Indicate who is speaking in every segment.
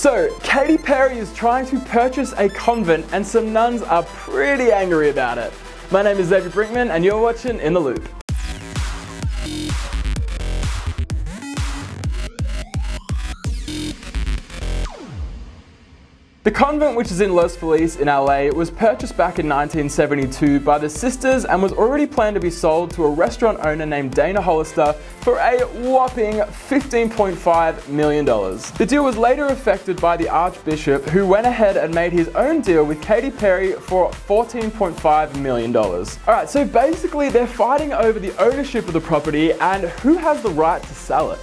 Speaker 1: So, Katy Perry is trying to purchase a convent and some nuns are pretty angry about it. My name is Xavier Brinkman and you're watching In the Loop. The convent, which is in Los Feliz in LA, was purchased back in 1972 by the sisters and was already planned to be sold to a restaurant owner named Dana Hollister for a whopping $15.5 million. The deal was later affected by the Archbishop, who went ahead and made his own deal with Katy Perry for $14.5 million. Alright, so basically they're fighting over the ownership of the property and who has the right to sell it.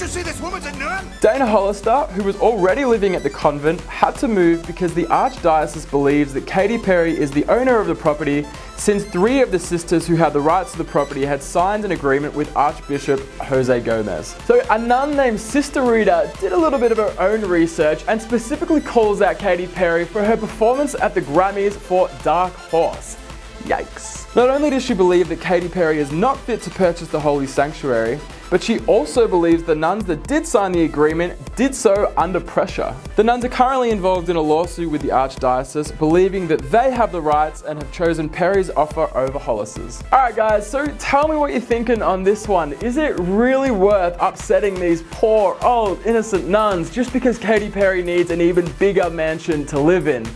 Speaker 2: You see this woman's a nun?
Speaker 1: Dana Hollister, who was already living at the convent, had to move because the Archdiocese believes that Katy Perry is the owner of the property since three of the sisters who had the rights to the property had signed an agreement with Archbishop Jose Gomez. So a nun named Sister Rita did a little bit of her own research and specifically calls out Katy Perry for her performance at the Grammys for Dark Horse. Yikes. Not only does she believe that Katy Perry is not fit to purchase the holy sanctuary, but she also believes the nuns that did sign the agreement did so under pressure. The nuns are currently involved in a lawsuit with the Archdiocese, believing that they have the rights and have chosen Perry's offer over Hollister's. Alright guys, so tell me what you're thinking on this one. Is it really worth upsetting these poor, old, innocent nuns just because Katy Perry needs an even bigger mansion to live in?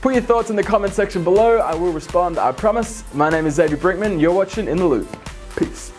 Speaker 1: Put your thoughts in the comment section below. I will respond, I promise. My name is Xavier Brinkman. You're watching In the Loop. Peace.